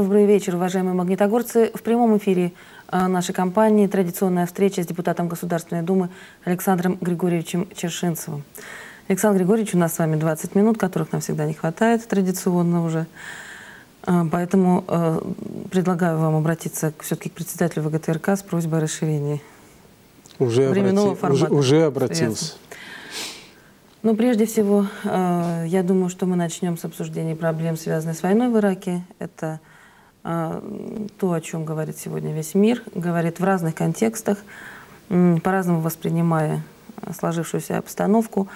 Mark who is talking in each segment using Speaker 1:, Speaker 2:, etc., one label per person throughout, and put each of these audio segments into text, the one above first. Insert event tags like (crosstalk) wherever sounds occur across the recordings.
Speaker 1: Добрый вечер, уважаемые магнитогорцы. В прямом эфире э, нашей компании традиционная встреча с депутатом Государственной Думы Александром Григорьевичем Чершинцевым. Александр Григорьевич, у нас с вами 20 минут, которых нам всегда не хватает традиционно уже. Э, поэтому э, предлагаю вам обратиться все-таки к председателю ВГТРК с просьбой о расширении
Speaker 2: уже
Speaker 1: временного
Speaker 2: обрати...
Speaker 1: формата.
Speaker 2: Уже, уже обратился.
Speaker 1: Ну, прежде всего, я думаю, что мы начнем с обсуждения проблем, связанных с войной в Ираке. Это то, о чем говорит сегодня весь мир, говорит в разных контекстах, по-разному воспринимая сложившуюся обстановку.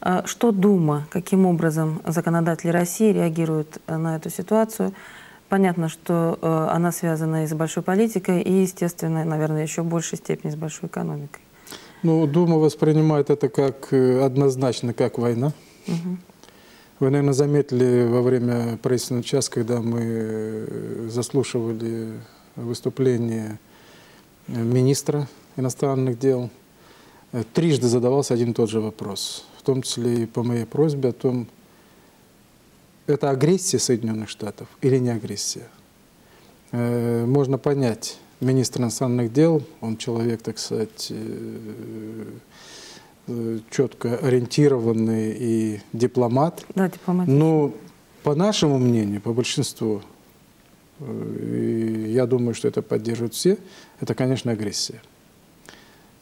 Speaker 1: А, что Дума, каким образом законодатели России реагируют на эту ситуацию? Понятно, что она связана и с большой политикой, и, естественно, наверное, еще в большей степени с большой экономикой.
Speaker 2: Ну, Дума воспринимает это как э, однозначно как война. Угу. Вы, наверное, заметили во время правительственного часа, когда мы э, заслушивали выступление э, министра иностранных дел, э, трижды задавался один и тот же вопрос, в том числе и по моей просьбе о том, это агрессия Соединенных Штатов или не агрессия. Можно понять министр иностранных дел, он человек, так сказать, четко ориентированный и дипломат.
Speaker 1: Да, дипломат.
Speaker 2: Но по нашему мнению, по большинству, э, и я думаю, что это поддерживают все, это, конечно, агрессия.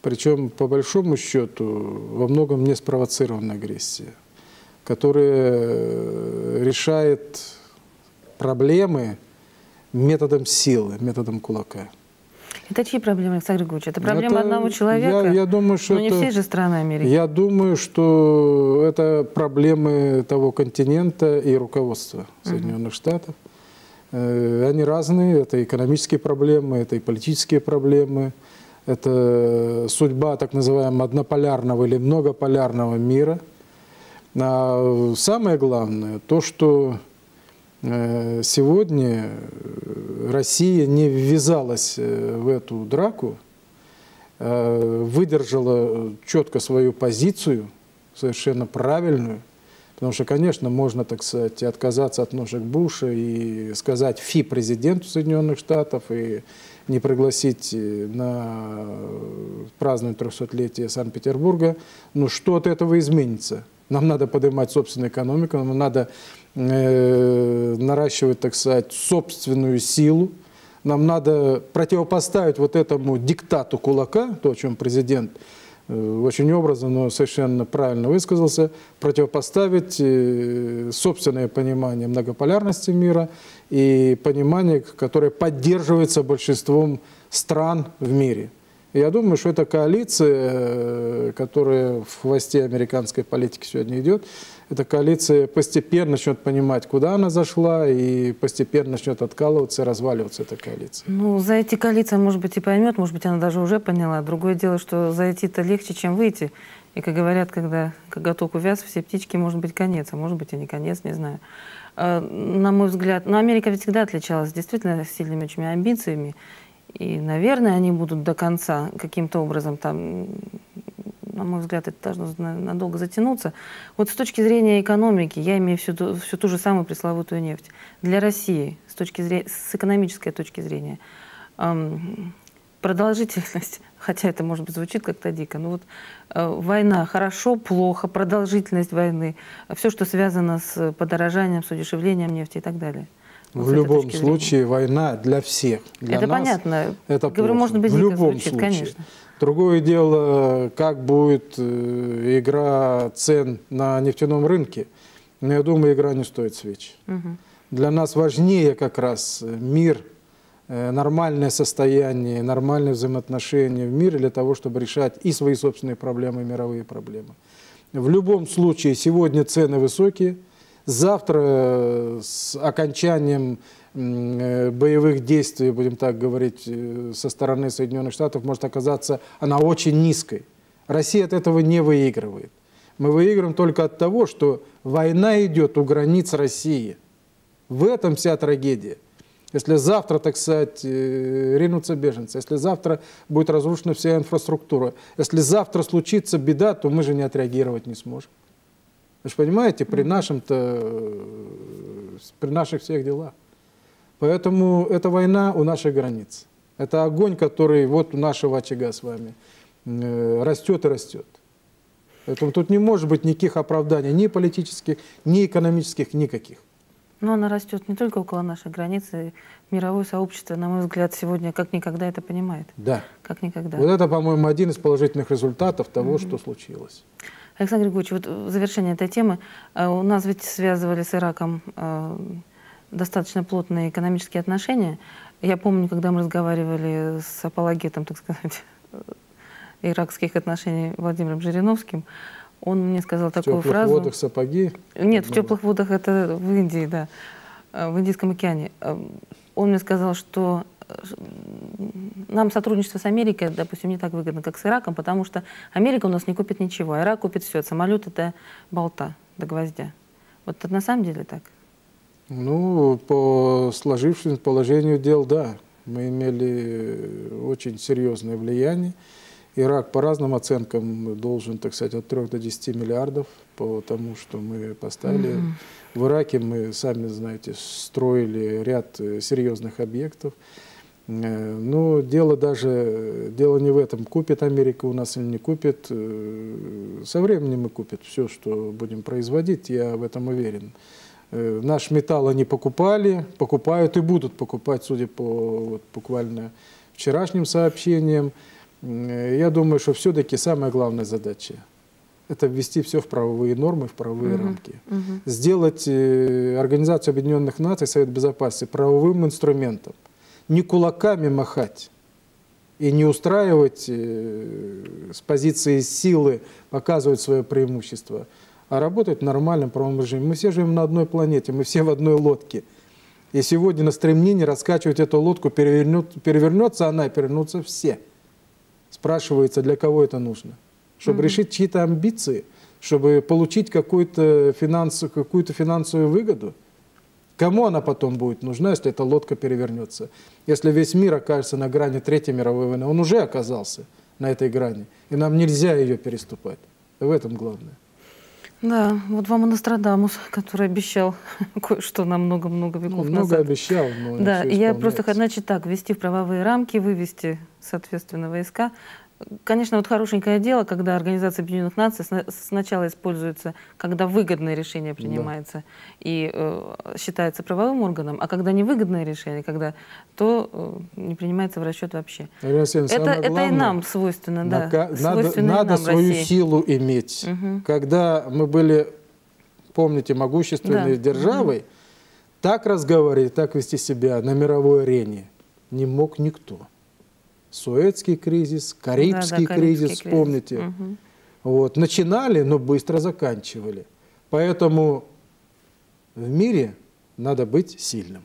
Speaker 2: Причем, по большому счету, во многом не спровоцированная агрессия, которая э, решает проблемы методом силы, методом кулака.
Speaker 1: Это чьи проблемы, Александр Григорьевич? Это проблема это, одного человека?
Speaker 2: Я, я думаю, что
Speaker 1: Но
Speaker 2: это,
Speaker 1: не всей же страны Америки.
Speaker 2: Я думаю, что это проблемы того континента и руководства Соединенных uh Штатов. Э, они разные. Это экономические проблемы, это и политические проблемы. Это судьба так называемого однополярного или многополярного мира. А самое главное, то, что сегодня э, Россия не ввязалась э, в эту драку, выдержала четко свою позицию, совершенно правильную, потому что, конечно, можно, так сказать, отказаться от ножек Буша и сказать фи президенту Соединенных Штатов и не пригласить на празднование 300-летия Санкт-Петербурга, но что от этого изменится? Нам надо поднимать собственную экономику, нам надо Э, наращивать, так сказать, собственную силу. Нам надо противопоставить вот этому диктату кулака, то, о чем президент э, очень образно, но совершенно правильно высказался, противопоставить э, собственное понимание многополярности мира и понимание, которое поддерживается большинством стран в мире. Я думаю, что эта коалиция, которая в хвосте американской политики сегодня идет, эта коалиция постепенно начнет понимать, куда она зашла, и постепенно начнет откалываться и разваливаться эта коалиция.
Speaker 1: Ну, зайти коалиция, может быть, и поймет, может быть, она даже уже поняла. Другое дело, что зайти-то легче, чем выйти. И, как говорят, когда коготок увяз, все птички, может быть, конец, а может быть, и не конец, не знаю. А, на мой взгляд, но Америка ведь всегда отличалась действительно сильными очень амбициями. И, наверное, они будут до конца каким-то образом там на мой взгляд, это должно надолго затянуться. Вот с точки зрения экономики, я имею всю ту, всю ту же самую пресловутую нефть. Для России, с, точки зрения, с экономической точки зрения, эм, продолжительность, (laughs) хотя это, может быть, звучит как-то дико, но вот э, война хорошо, плохо, продолжительность войны, все, что связано с подорожанием, с удешевлением нефти и так далее.
Speaker 2: Вот в любом случае война для всех. Для
Speaker 1: это
Speaker 2: нас
Speaker 1: понятно.
Speaker 2: Это
Speaker 1: Говорю, может быть,
Speaker 2: в любом
Speaker 1: звучит,
Speaker 2: случае.
Speaker 1: конечно.
Speaker 2: Другое дело, как будет э, игра цен на нефтяном рынке. Но я думаю, игра не стоит свеч. Угу. Для нас важнее как раз мир, э, нормальное состояние, нормальные взаимоотношения в мире для того, чтобы решать и свои собственные проблемы, и мировые проблемы. В любом случае, сегодня цены высокие. Завтра э, с окончанием Э, боевых действий, будем так говорить, э, со стороны Соединенных Штатов может оказаться она очень низкой. Россия от этого не выигрывает. Мы выигрываем только от того, что война идет у границ России. В этом вся трагедия. Если завтра, так сказать, ринутся беженцы, если завтра будет разрушена вся инфраструктура, если завтра случится беда, то мы же не отреагировать не сможем. Вы же понимаете, при нашем-то, при наших всех делах. Поэтому эта война у наших границ. Это огонь, который вот у нашего очага с вами э, растет и растет. Поэтому тут не может быть никаких оправданий, ни политических, ни экономических, никаких.
Speaker 1: Но она растет не только около нашей границы. Мировое сообщество, на мой взгляд, сегодня как никогда это понимает.
Speaker 2: Да.
Speaker 1: Как никогда.
Speaker 2: Вот это, по-моему, один из положительных результатов того, mm-hmm. что случилось.
Speaker 1: Александр Григорьевич, вот в завершение этой темы, э, у нас ведь связывали с Ираком э, достаточно плотные экономические отношения. Я помню, когда мы разговаривали с апологетом, так сказать, иракских отношений Владимиром Жириновским, он мне сказал такую фразу. В
Speaker 2: теплых водах сапоги?
Speaker 1: Нет, в теплых водах это в Индии, да, э, в Индийском океане. Э, он мне сказал, что э, нам сотрудничество с Америкой, допустим, не так выгодно, как с Ираком, потому что Америка у нас не купит ничего, а Ирак купит все. Самолет это болта до гвоздя. Вот это на самом деле так?
Speaker 2: Ну, по сложившемуся положению дел, да. Мы имели очень серьезное влияние. Ирак по разным оценкам должен, так сказать, от 3 до 10 миллиардов по тому, что мы поставили. Mm -hmm. В Ираке мы, сами знаете, строили ряд э, серьезных объектов. Э, но дело даже, дело не в этом, купит Америка у нас или не купит. Э, со временем мы купит все, что будем производить, я в этом уверен. Наш металл они покупали, покупают и будут покупать, судя по вот, буквально вчерашним сообщениям. Я думаю, что все-таки самая главная задача – это ввести все в правовые нормы, в правовые угу, рамки. Угу. Сделать э, Организацию Объединенных Наций, Совет Безопасности правовым инструментом. Не кулаками махать и не устраивать э, с позиции силы, показывать свое преимущество, а работать в нормальном правовом режиме. Мы все живем на одной планете, мы все в одной лодке. И сегодня на стремлении раскачивать эту лодку перевернет, перевернется она перевернутся все – Спрашивается, для кого это нужно? Чтобы угу. решить чьи-то амбиции, чтобы получить какую-то финанс, какую финансовую выгоду? Кому она потом будет нужна, если эта лодка перевернется? Если весь мир окажется на грани Третьей мировой войны, он уже оказался на этой грани, и нам нельзя ее переступать. В этом главное.
Speaker 1: Да, вот вам и Нострадамус, который обещал (laughs) кое-что на много-много веков
Speaker 2: ну, много
Speaker 1: назад.
Speaker 2: обещал,
Speaker 1: но Да, я просто, значит, так, ввести в правовые рамки, вывести, соответственно, войска, Конечно, вот хорошенькое дело, когда Организация Объединенных Наций сначала используется, когда выгодное решение принимается да. и э, считается правовым органом, а когда невыгодное решение, когда то э, не принимается в расчет вообще.
Speaker 2: Алексей,
Speaker 1: это, главное, это и нам свойственно, да.
Speaker 2: Надо, свойственно надо нам, свою России. силу иметь. Угу. Когда мы были, помните, могущественной да. державой, угу. так разговаривать, так вести себя на мировой арене не мог никто. Суэцкий кризис, Карибский, да, да, кризис, кризис, вспомните. Угу. Вот, начинали, но быстро заканчивали. Поэтому в мире надо быть сильным.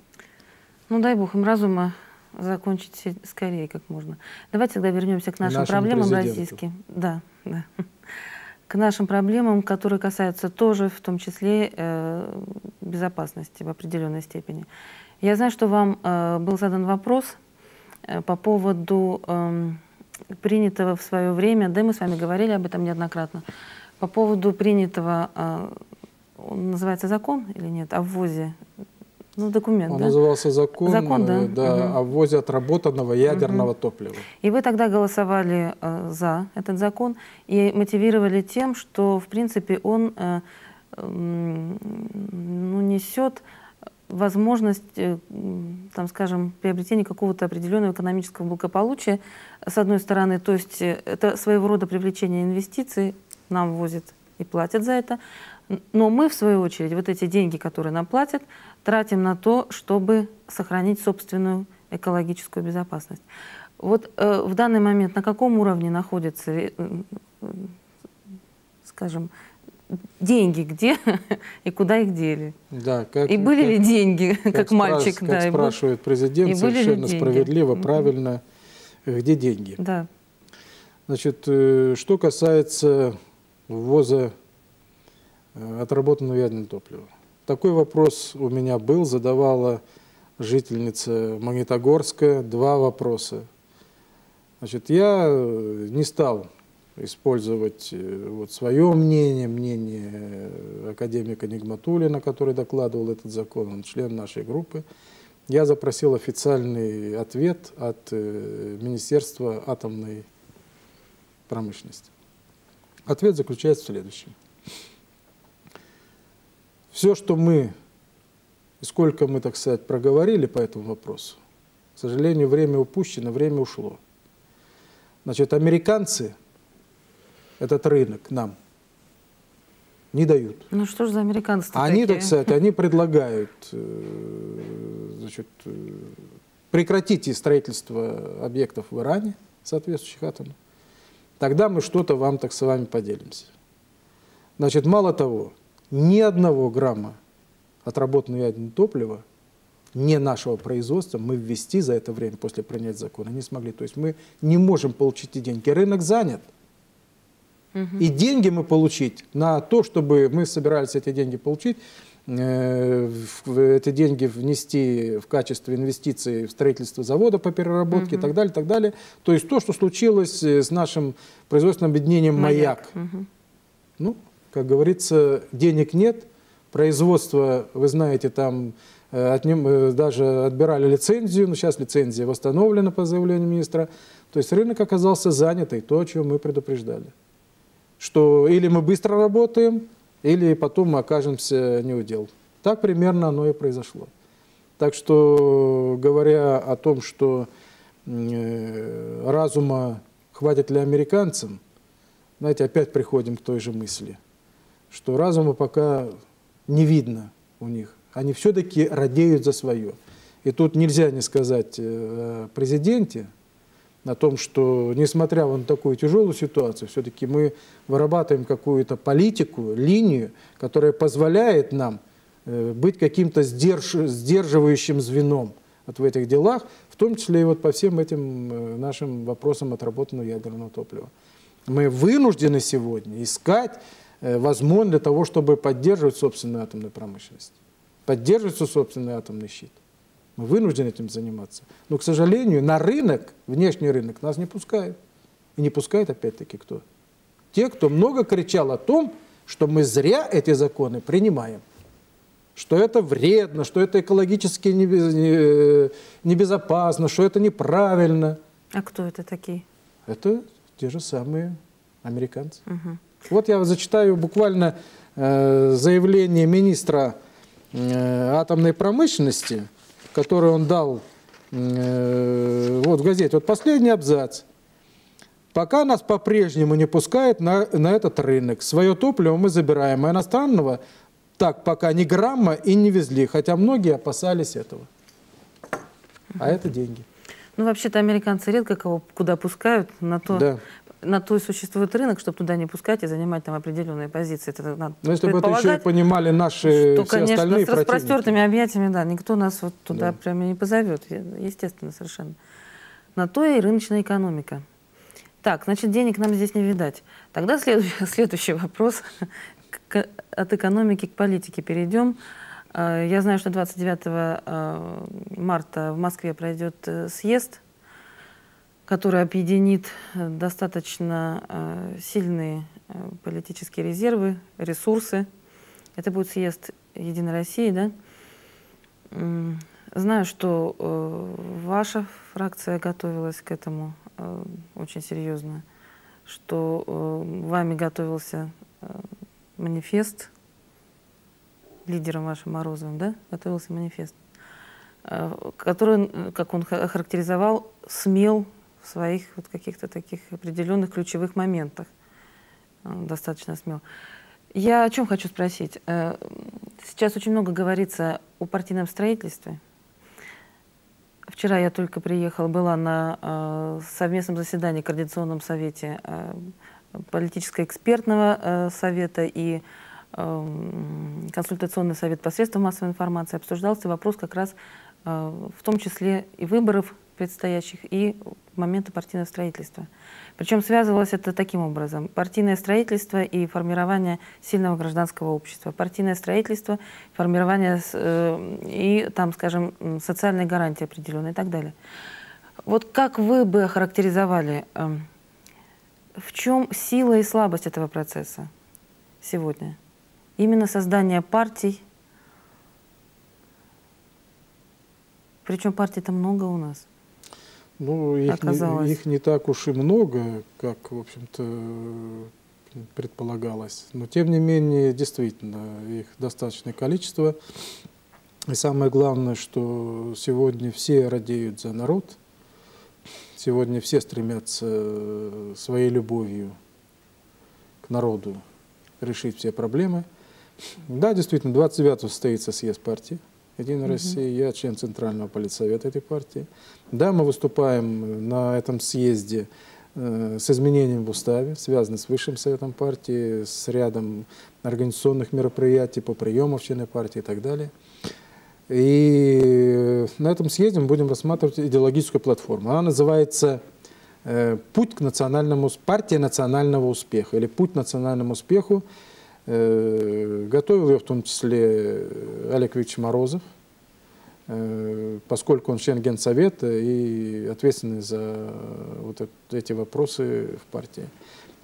Speaker 1: Ну дай бог им разума закончить скорее, как можно. Давайте тогда вернемся к нашим, нашим проблемам российским. Да, да. К нашим проблемам, которые касаются тоже, в том числе, э, безопасности в определенной степени. Я знаю, что вам э, был задан вопрос по поводу э, принятого в свое время, да, мы с вами говорили об этом неоднократно, по поводу принятого, э, он называется закон или нет, о ввозе, ну, документ,
Speaker 2: Он
Speaker 1: да?
Speaker 2: назывался закон,
Speaker 1: закон да?
Speaker 2: Э, да, угу. о ввозе отработанного ядерного угу. топлива.
Speaker 1: И вы тогда голосовали э, за этот закон и мотивировали тем, что, в принципе, он э, э, ну, несет возможность, э, там, скажем, приобретения какого-то определенного экономического благополучия, с одной стороны, то есть э, это своего рода привлечение инвестиций, нам ввозят и платят за это, но мы, в свою очередь, вот эти деньги, которые нам платят, тратим на то, чтобы сохранить собственную экологическую безопасность. Вот э, в данный момент на каком уровне находится, э, э, скажем, деньги где (laughs) и куда их дели.
Speaker 2: Да, как,
Speaker 1: и были как, ли деньги, (laughs) как, как мальчик?
Speaker 2: Как
Speaker 1: да,
Speaker 2: спрашивает президент, и совершенно справедливо, деньги? правильно, где деньги?
Speaker 1: Да.
Speaker 2: Значит, э, что касается ввоза э, отработанного ядерного топлива. Такой вопрос у меня был, задавала жительница Магнитогорска два вопроса. Значит, я э, не стал использовать э, вот свое мнение, мнение э, академика Нигматулина, который докладывал этот закон, он член нашей группы. я запросил официальный ответ от э, Министерства атомной промышленности. Ответ заключается в следующем. Все, что мы, сколько мы, так сказать, проговорили по этому вопросу, к сожалению, время упущено, время ушло. Значит, американцы этот рынок нам не дают.
Speaker 1: Ну что же за американцы
Speaker 2: Они,
Speaker 1: такие?
Speaker 2: так сказать, они (laughs) предлагают э, значит, э, прекратите строительство объектов в Иране, соответствующих атомных. Тогда мы что-то вам так с вами поделимся. Значит, мало того, ни одного грамма отработанного ядерного топлива не нашего производства мы ввести за это время после принятия закона не смогли. То есть мы не можем получить эти деньги. Рынок занят. И деньги мы получить на то, чтобы мы собирались эти деньги получить, э, эти деньги внести в качестве инвестиций в строительство завода по переработке угу. и так далее, так далее. То есть то, что случилось э, с нашим производственным объединением «Маяк». «Маяк». Угу. Ну, как говорится, денег нет, производство, вы знаете, там э, от ним даже отбирали лицензию, но сейчас лицензия восстановлена по заявлению министра. То есть рынок оказался занятый, то, о чем мы предупреждали что или мы быстро работаем, или потом мы окажемся неудел. Так примерно оно и произошло. Так что, говоря о том, что э, разума хватит ли американцам, знаете, опять приходим к той же мысли, что разума пока не видно у них. Они все-таки радеют за свое. И тут нельзя не сказать э, о том, что несмотря на такую тяжелую ситуацию, все-таки мы вырабатываем какую-то политику, линию, которая позволяет нам э, быть каким-то сдерж, сдерживающим звеном вот в этих делах, в том числе и вот по всем этим э, нашим вопросам отработанного ядерного топлива. Мы вынуждены сегодня искать э, возможность для того, чтобы поддерживать собственную атомную промышленность, поддерживать собственный атомный щит. Мы вынуждены этим заниматься. Но, к сожалению, на рынок, внешний рынок, нас не пускают. И не пускает опять-таки кто? Те, кто много кричал о том, что мы зря эти законы принимаем. Что это вредно, что это экологически небезопасно, что это неправильно.
Speaker 1: А кто это такие?
Speaker 2: Это те же самые американцы. Угу. Вот я зачитаю буквально э, заявление министра э, атомной промышленности – который он дал э, вот в газете. Вот последний абзац. Пока нас по-прежнему не пускают на, на этот рынок. Свое топливо мы забираем, а иностранного так пока ни грамма и не везли, хотя многие опасались этого. А это деньги.
Speaker 1: Ну, вообще-то американцы редко кого куда пускают, на то да на то и существует рынок, чтобы туда не пускать и занимать там определенные позиции. Это надо
Speaker 2: Но если бы это еще и понимали наши что, все
Speaker 1: конечно,
Speaker 2: остальные
Speaker 1: с распростертыми объятиями, да, никто нас вот туда да. прямо не позовет, естественно, совершенно. На то и рыночная экономика. Так, значит, денег нам здесь не видать. Тогда следующий, (laughs) следующий вопрос. От экономики к политике перейдем. А, я знаю, что 29 а, марта в Москве пройдет э, съезд который объединит э, достаточно э, сильные э, политические резервы, ресурсы. Это будет съезд Единой России, да? Знаю, что ваша фракция готовилась к этому очень серьезно, что вами готовился манифест, лидером вашим Морозовым, да, готовился манифест, который, как он характеризовал, смел своих вот каких-то таких определенных ключевых моментах. Достаточно смело. Я о чем хочу спросить. Э, сейчас очень много говорится о партийном строительстве. Вчера я только приехала, была на э, совместном заседании в Координационном совете э, политическо-экспертного совета и консультационный совет посредством массовой информации. Обсуждался вопрос как раз в том числе и выборов предстоящих и момента партийного строительства. Причем связывалось это таким образом. Партийное строительство и формирование сильного гражданского общества. Партийное строительство, формирование э, и, там, скажем, социальные гарантии определенные и так далее. Вот как вы бы охарактеризовали, э, в чем сила и слабость этого процесса сегодня? Именно создание партий, Причем партий-то много у нас.
Speaker 2: Ну, их не, их не так уж и много, как, в общем-то, предполагалось. Но, тем не менее, действительно, их достаточное количество. И самое главное, что сегодня все радеют за народ, сегодня все стремятся своей любовью к народу решить все проблемы. Да, действительно, 29-го состоится съезд партии «Единая. Россия». Я член Центрального политсовета этой партии. Да, мы выступаем на этом съезде э, с изменением в уставе, связанным с Высшим Советом партии, с рядом организационных мероприятий по приему в члены партии и так далее. И на этом съезде мы будем рассматривать идеологическую платформу. Она называется э, «Путь к национальному, партия национального успеха» или «Путь к национальному успеху». Э, готовил ее в том числе Олег Викторович Морозов, э, поскольку он член Генсовета и ответственный за вот эти вопросы в партии.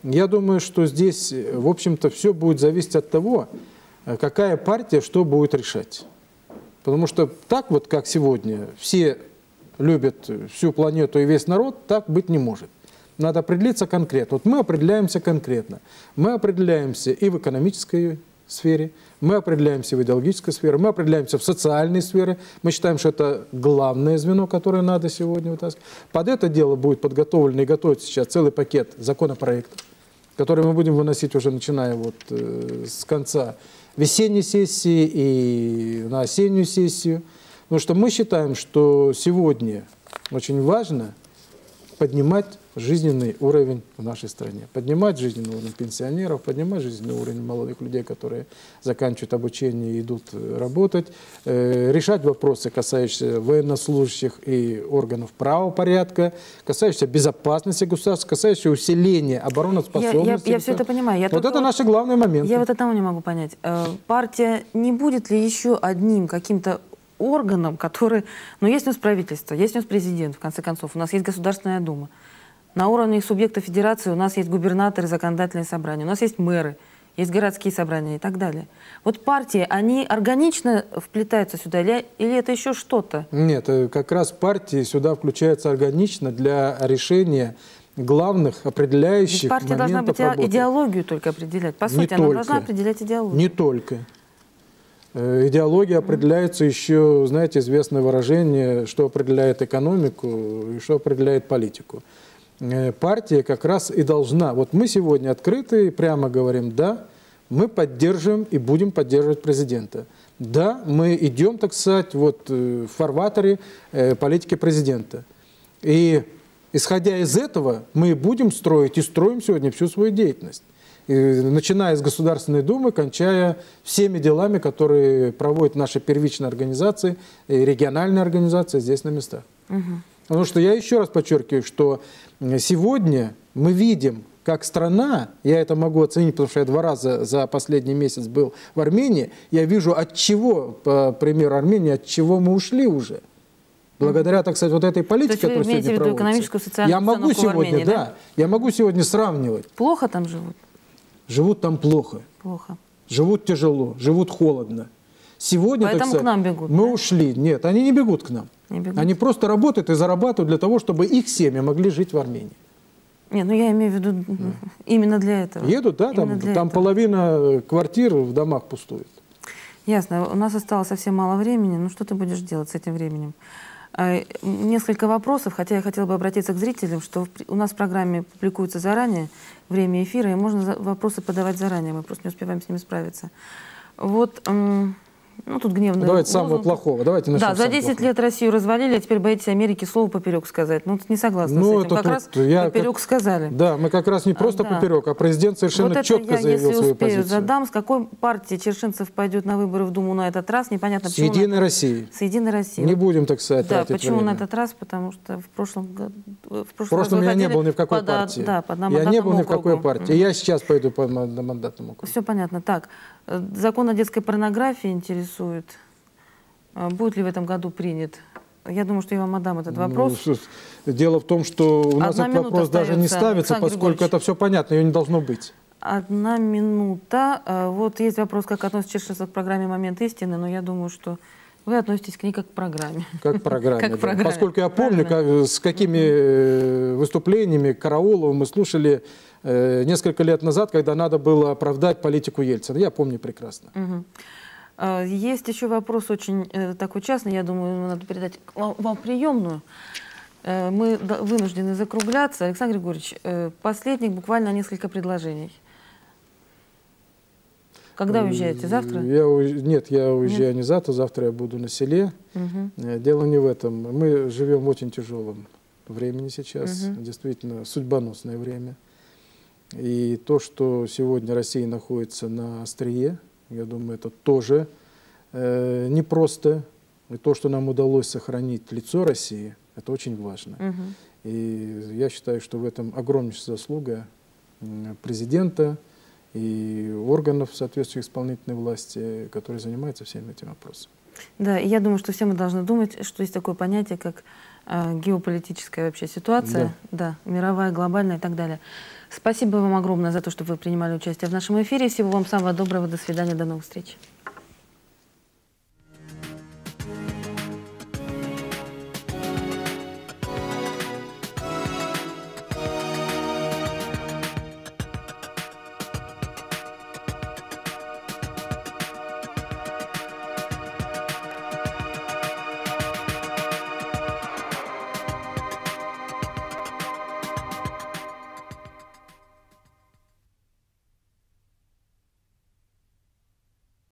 Speaker 2: Я думаю, что здесь, в общем-то, все будет зависеть от того, какая партия что будет решать. Потому что так вот, как сегодня, все любят всю планету и весь народ, так быть не может. Надо определиться конкретно. Вот мы определяемся конкретно. Мы определяемся и в экономической сфере, мы определяемся в идеологической сфере, мы определяемся в социальной сфере. Мы считаем, что это главное звено, которое надо сегодня вытаскивать. Под это дело будет подготовлен и готовится сейчас целый пакет законопроектов, который мы будем выносить уже начиная вот э, с конца весенней сессии и на осеннюю сессию. Потому что мы считаем, что сегодня очень важно поднимать жизненный уровень в нашей стране. Поднимать жизненный уровень пенсионеров, поднимать жизненный уровень молодых людей, которые заканчивают обучение и идут э, работать, э, решать вопросы, касающиеся военнослужащих и органов правопорядка, касающиеся безопасности государства, касающиеся усиления обороноспособности.
Speaker 1: Я, я, я все это понимаю. Я
Speaker 2: вот только, это наши главные моменты.
Speaker 1: Я вот этого не могу понять. Э, партия не будет ли еще одним каким-то органом, который... Ну, есть у нас правительство, есть у нас президент, в конце концов, у нас есть Государственная Дума. На уровне субъекта федерации у нас есть губернаторы, законодательные собрания, у нас есть мэры, есть городские собрания и так далее. Вот партии, они органично вплетаются сюда или, или это еще что-то?
Speaker 2: Нет, э, как раз партии сюда включаются органично для решения главных определяющих Ведь
Speaker 1: партия должна быть
Speaker 2: работы.
Speaker 1: идеологию только определять. По сути,
Speaker 2: Не
Speaker 1: она
Speaker 2: только.
Speaker 1: должна определять идеологию.
Speaker 2: Не только. Э, идеология определяется еще, знаете, известное выражение, что определяет экономику и что определяет политику. Э, партия как раз и должна. Вот мы сегодня открыты и прямо говорим, да, мы поддерживаем и будем поддерживать президента. Да, мы идем, так сказать, вот э, в фарватере э, политики президента. И исходя из этого, мы будем строить и строим сегодня всю свою деятельность. И, начиная с Государственной Думы, кончая всеми делами, которые проводят наши первичные организации, региональные организации здесь на местах. Угу. Потому что я еще раз подчеркиваю, что сегодня мы видим, как страна, я это могу оценить, потому что я два раза за последний месяц был в Армении, я вижу, от чего, по примеру Армении, от чего мы ушли уже. Благодаря, так сказать, вот этой политике,
Speaker 1: которая сегодня проводится. экономическую, социальную
Speaker 2: я могу сегодня,
Speaker 1: Армении,
Speaker 2: да, да, я могу сегодня сравнивать.
Speaker 1: Плохо там живут?
Speaker 2: Живут там плохо.
Speaker 1: Плохо.
Speaker 2: Живут тяжело, живут холодно. Сегодня,
Speaker 1: Поэтому
Speaker 2: так сказать,
Speaker 1: к нам бегут.
Speaker 2: Мы
Speaker 1: да?
Speaker 2: ушли. Нет, они не бегут к нам.
Speaker 1: Не бегут.
Speaker 2: Они просто работают и зарабатывают для того, чтобы их семьи могли жить в Армении.
Speaker 1: Не, ну я имею в виду да. именно для этого.
Speaker 2: Едут, да, там, там половина квартир в домах пустует.
Speaker 1: Ясно. У нас осталось совсем мало времени. Ну что ты будешь делать с этим временем? А, несколько вопросов, хотя я хотела бы обратиться к зрителям, что у нас в программе публикуется заранее время эфира, и можно вопросы подавать заранее, мы просто не успеваем с ними справиться. Вот ну, тут гневно.
Speaker 2: Давайте самого плохого. Давайте начнем
Speaker 1: Да, за 10 плохого. лет Россию развалили, а теперь боитесь Америки слово поперек сказать. Ну, не согласна
Speaker 2: ну,
Speaker 1: с этим. Как раз
Speaker 2: я
Speaker 1: поперек
Speaker 2: как...
Speaker 1: сказали.
Speaker 2: Да, мы как раз не просто а, да. поперек, а президент совершенно
Speaker 1: вот
Speaker 2: четко
Speaker 1: я,
Speaker 2: заявил
Speaker 1: если
Speaker 2: свою
Speaker 1: успею,
Speaker 2: позицию.
Speaker 1: задам, с какой партии Чершинцев пойдет на выборы в Думу на этот раз, непонятно
Speaker 2: с почему. Единой Россией.
Speaker 1: С Единой Россией.
Speaker 2: Не будем, так сказать,
Speaker 1: Да, почему время. на этот раз? Потому что в прошлом году...
Speaker 2: В прошлом, в прошлом я не был ни в какой
Speaker 1: под,
Speaker 2: партии.
Speaker 1: Да, под
Speaker 2: я не был ни в какой партии. Я сейчас пойду по мандатному округу.
Speaker 1: Все понятно. Так, закон о детской порнографии интересует. А будет ли в этом году принят? Я думаю, что я вам отдам этот вопрос.
Speaker 2: Ну, дело в том, что у нас этот вопрос даже не ставится, Александр поскольку это все понятно, ее не должно быть.
Speaker 1: Одна минута. А, вот есть вопрос, как относится Чершинцев к программе «Момент истины», но я думаю, что Вы относитесь к ней как к программе.
Speaker 2: Как к программе, (laughs)
Speaker 1: Как
Speaker 2: да.
Speaker 1: программе,
Speaker 2: Поскольку я помню,
Speaker 1: правильно.
Speaker 2: как, с какими э, выступлениями Караулова мы слушали несколько лет назад, когда надо было оправдать политику Ельцина. Я помню прекрасно.
Speaker 1: А, Есть еще вопрос очень э, такой частный, я думаю, надо передать вам приемную. Э, Мы вынуждены закругляться. Александр Григорьевич, э, последних буквально несколько предложений. Когда уезжаете? Завтра?
Speaker 2: Я, нет, я уезжаю не завтра, завтра я буду на селе. Э, Дело не в этом. Мы живем в очень тяжелом времени сейчас,
Speaker 1: Мгм.
Speaker 2: действительно судьбоносное время. И то, что сегодня Россия находится на острие, я думаю, это тоже э, непросто. И то, что нам удалось сохранить лицо России, это очень важно.
Speaker 1: Мгм.
Speaker 2: И я считаю, что в этом огромнейшая заслуга президента и органов соответствующей исполнительной власти, которые занимаются всеми этими вопросами.
Speaker 1: Да, и я думаю, что все мы должны думать, что есть такое понятие, как а, геополитическая вообще ситуация, да. мировая, глобальная и так далее. Спасибо вам огромное за то, что вы принимали участие в нашем эфире. Всего вам самого доброго. До свидания. До новых встреч.